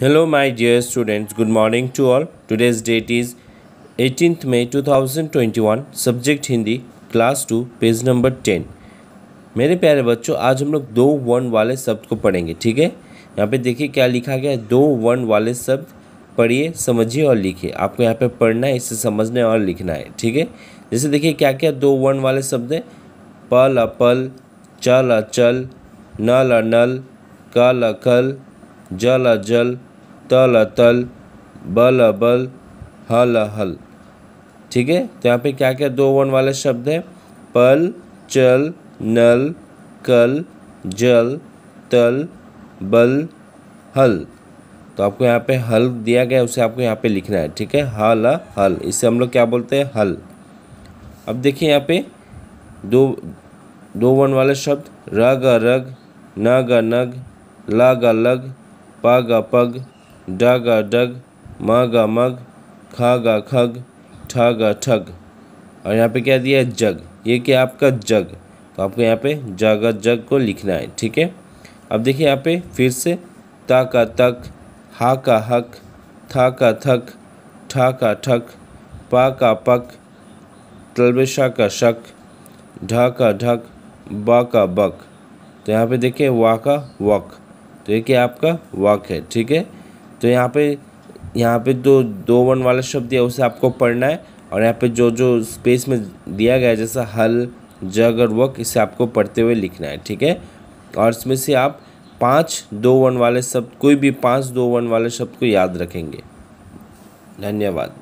Hello, my dear students. Good morning to all. Today's date is 18th May 2021. Subject Hindi, Class 2, page number 10. मेरे प्यारे बच्चों आज हम लोग दो वर्ण वाले शब्द को पढ़ेंगे ठीक है यहाँ पे देखिए क्या लिखा गया है दो वर्ण वाले शब्द पढ़िए समझिए और लिखिए आपको यहाँ पे पढ़ना है इसे समझना है और लिखना है ठीक है जैसे देखिए क्या क्या दो वर्ण वाले शब्द हैं पल अपल चल अचल नल अनल कल अकल जल अजल तल अतल बल अबल हल हल ठीक है? तो यहाँ पे क्या क्या दो वर्ण वाले शब्द हैं? पल, चल, नल, कल, जल, तल, बल, हल। तो आपको यहाँ पे हल दिया गया उसे आपको यहाँ पे लिखना है। ठीक है? हल हल इसे हम लोग क्या बोलते हैं? हल। अब देखिए यहाँ पे दो दो वर्ण वाले शब्द रग रग नग नग लग लग पग पग डग डग, मग मग, खग खग, ठग ठग। और यहाँ पे क्या दिया है? जग। ये क्या आपका? जग। तो आपको यहाँ पे जग जग को लिखना है, ठीक है? अब देखिए यहाँ पे फिर से ता का तक हा का हक था का थक ठा का ठक पा का पक, तलबेशा का शक ढा का ढक बा का बक। तो यहाँ पे देखिए वा का वक। तो ये क्या आपका? वक है, ठीक है? तो यहाँ पे यहाँ पे दो दो वन वाला शब्द दिया उसे आपको पढ़ना है और यहाँ पे जो जो स्पेस में दिया गया है, जैसा हल, जग और वक, इसे आपको पढ़ते हुए लिखना है, ठीक है? और इसमें से आप पाँच दो वन वाले शब्द, कोई भी पाँच दो वन वाले शब्द को याद रखेंगे। धन्यवाद।